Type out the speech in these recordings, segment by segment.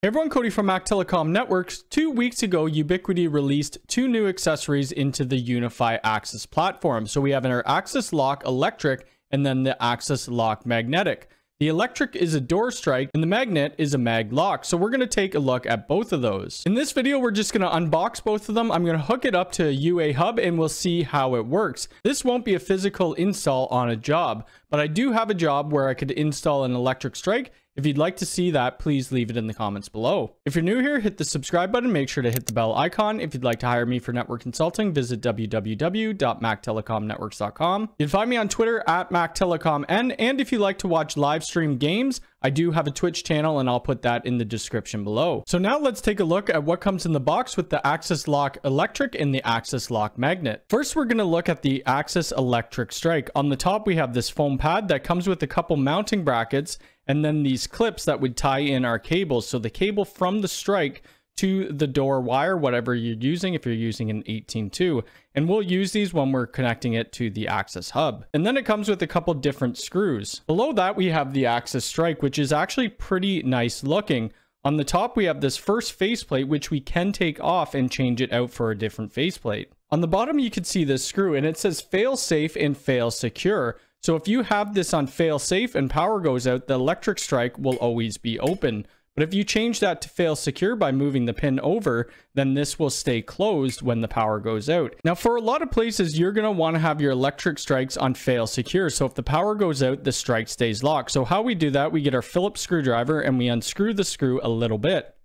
Hey everyone, Cody from Mac Telecom Networks. Two weeks ago, Ubiquiti released two new accessories into the UniFi Access platform. So we have our Access Lock Electric and then the Access Lock Magnetic. The electric is a door strike and the magnet is a mag lock. So we're going to take a look at both of those. In this video, we're just going to unbox both of them. I'm going to hook it up to a UA hub and we'll see how it works. This won't be a physical install on a job, but I do have a job where I could install an electric strike if you'd like to see that, please leave it in the comments below. If you're new here, hit the subscribe button. Make sure to hit the bell icon. If you'd like to hire me for network consulting, visit www.mactelecomnetworks.com. You can find me on Twitter at MacTelecomN. And if you like to watch live stream games, I do have a Twitch channel and I'll put that in the description below. So now let's take a look at what comes in the box with the Access Lock Electric and the Access Lock Magnet. First, we're going to look at the Access Electric Strike. On the top, we have this foam pad that comes with a couple mounting brackets and then these clips that would tie in our cables. So the cable from the strike to the door wire, whatever you're using, if you're using an 18.2. And we'll use these when we're connecting it to the Access hub. And then it comes with a couple different screws. Below that, we have the Access Strike, which is actually pretty nice looking. On the top, we have this first faceplate, which we can take off and change it out for a different faceplate. On the bottom, you can see this screw, and it says fail safe and fail secure. So if you have this on fail safe and power goes out, the electric strike will always be open. But if you change that to fail secure by moving the pin over, then this will stay closed when the power goes out. Now, for a lot of places, you're going to want to have your electric strikes on fail secure. So if the power goes out, the strike stays locked. So how we do that, we get our Phillips screwdriver and we unscrew the screw a little bit.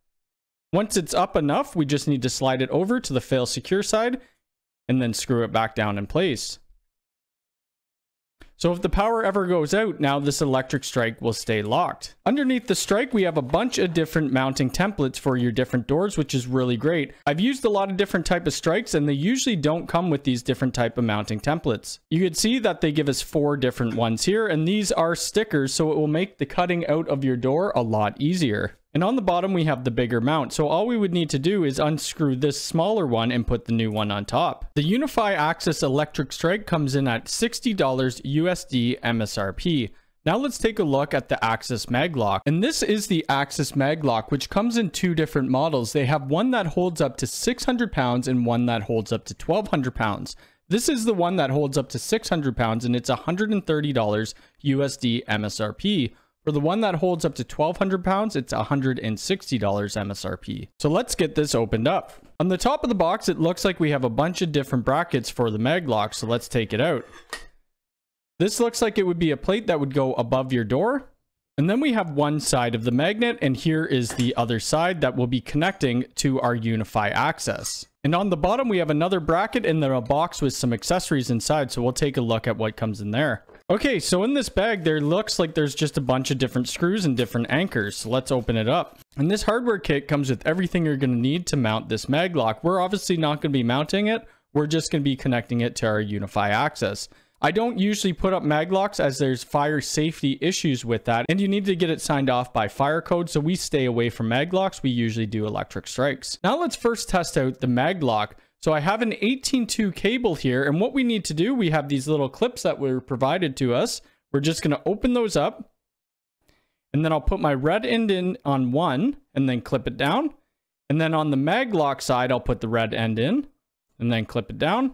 Once it's up enough, we just need to slide it over to the fail secure side and then screw it back down in place. So if the power ever goes out, now this electric strike will stay locked. Underneath the strike, we have a bunch of different mounting templates for your different doors, which is really great. I've used a lot of different type of strikes and they usually don't come with these different type of mounting templates. You can see that they give us four different ones here and these are stickers, so it will make the cutting out of your door a lot easier. And on the bottom, we have the bigger mount. So all we would need to do is unscrew this smaller one and put the new one on top. The UniFi Access Electric Strike comes in at $60 USD MSRP. Now let's take a look at the Access Maglock. And this is the Access Maglock, which comes in two different models. They have one that holds up to 600 pounds and one that holds up to 1200 pounds. This is the one that holds up to 600 pounds and it's $130 USD MSRP. For the one that holds up to 1200 pounds, it's $160 MSRP. So let's get this opened up. On the top of the box, it looks like we have a bunch of different brackets for the mag lock, so let's take it out. This looks like it would be a plate that would go above your door. And then we have one side of the magnet, and here is the other side that will be connecting to our UniFi access. And on the bottom, we have another bracket and then a box with some accessories inside, so we'll take a look at what comes in there. Okay, so in this bag, there looks like there's just a bunch of different screws and different anchors. So let's open it up. And this hardware kit comes with everything you're going to need to mount this mag lock. We're obviously not going to be mounting it. We're just going to be connecting it to our UniFi access. I don't usually put up mag locks as there's fire safety issues with that and you need to get it signed off by fire code so we stay away from mag locks. We usually do electric strikes. Now let's first test out the mag lock. So I have an 18.2 cable here, and what we need to do, we have these little clips that were provided to us. We're just going to open those up, and then I'll put my red end in on one, and then clip it down. And then on the mag lock side, I'll put the red end in, and then clip it down.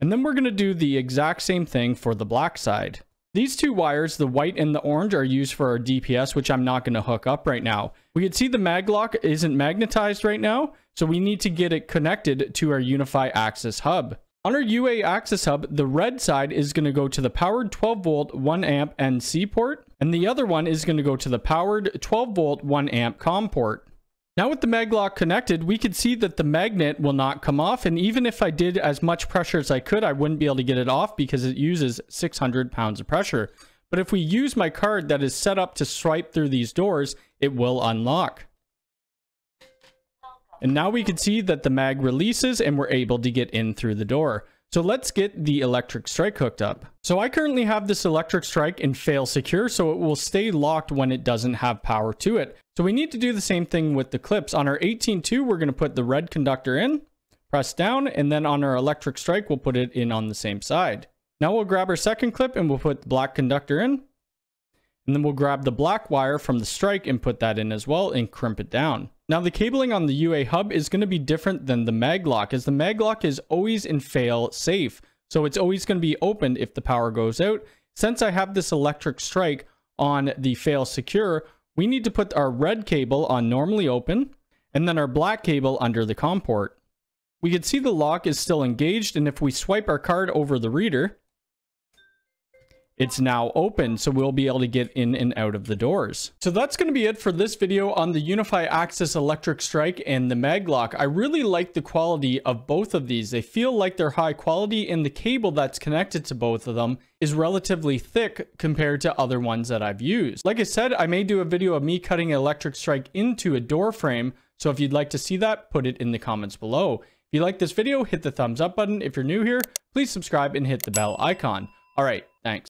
And then we're going to do the exact same thing for the black side. These two wires, the white and the orange, are used for our DPS, which I'm not going to hook up right now. We can see the mag lock isn't magnetized right now, so we need to get it connected to our UniFi Access Hub. On our UA Access Hub, the red side is going to go to the powered 12 volt 1 amp NC port, and the other one is going to go to the powered 12 volt 1 amp COM port. Now with the maglock connected, we can see that the magnet will not come off. And even if I did as much pressure as I could, I wouldn't be able to get it off because it uses 600 pounds of pressure. But if we use my card that is set up to swipe through these doors, it will unlock. And now we can see that the mag releases and we're able to get in through the door. So let's get the electric strike hooked up. So I currently have this electric strike in fail secure, so it will stay locked when it doesn't have power to it. So we need to do the same thing with the clips. On our 18.2, we're going to put the red conductor in, press down, and then on our electric strike, we'll put it in on the same side. Now we'll grab our second clip and we'll put the black conductor in. And then we'll grab the black wire from the strike and put that in as well and crimp it down. Now the cabling on the UA hub is going to be different than the maglock as the maglock is always in fail safe. So it's always going to be opened if the power goes out. Since I have this electric strike on the fail secure, we need to put our red cable on normally open and then our black cable under the COM port. We can see the lock is still engaged and if we swipe our card over the reader, it's now open, so we'll be able to get in and out of the doors. So that's going to be it for this video on the UniFi Access Electric Strike and the Maglock. I really like the quality of both of these. They feel like they're high quality and the cable that's connected to both of them is relatively thick compared to other ones that I've used. Like I said, I may do a video of me cutting an electric strike into a door frame. So if you'd like to see that, put it in the comments below. If you like this video, hit the thumbs up button. If you're new here, please subscribe and hit the bell icon. All right, thanks.